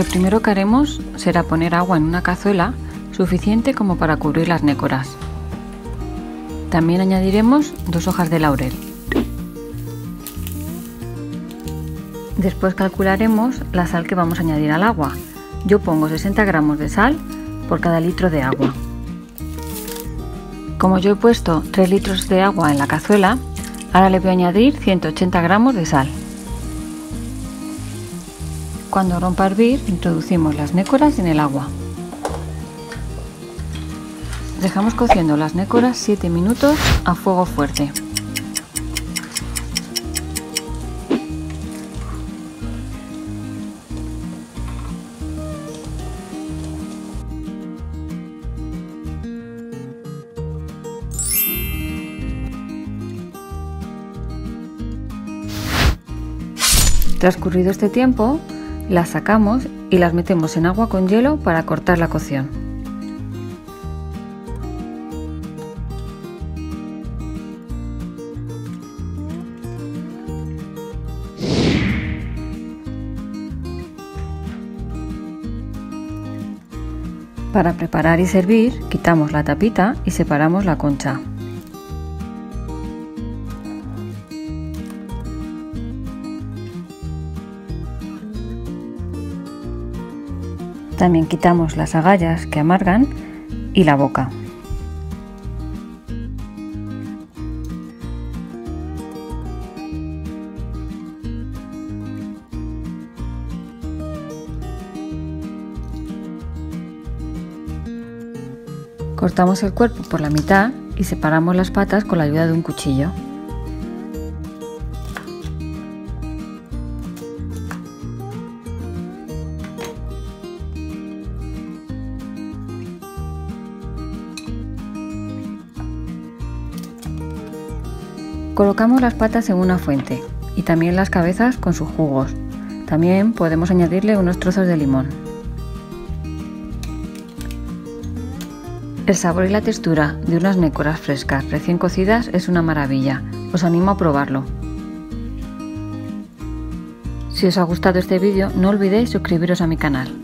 primero que haremos será poner agua en una cazuela suficiente como para cubrir las nécoras. También añadiremos dos hojas de laurel. Después calcularemos la sal que vamos a añadir al agua. Yo pongo 60 gramos de sal por cada litro de agua. Como yo he puesto 3 litros de agua en la cazuela, ahora le voy a añadir 180 gramos de sal. Cuando rompa a hervir, introducimos las nécoras en el agua. Dejamos cociendo las nécoras 7 minutos a fuego fuerte. Transcurrido este tiempo, las sacamos y las metemos en agua con hielo para cortar la cocción. Para preparar y servir, quitamos la tapita y separamos la concha. También quitamos las agallas que amargan y la boca. Cortamos el cuerpo por la mitad y separamos las patas con la ayuda de un cuchillo. Colocamos las patas en una fuente y también las cabezas con sus jugos. También podemos añadirle unos trozos de limón. El sabor y la textura de unas nécoras frescas recién cocidas es una maravilla. Os animo a probarlo. Si os ha gustado este vídeo no olvidéis suscribiros a mi canal.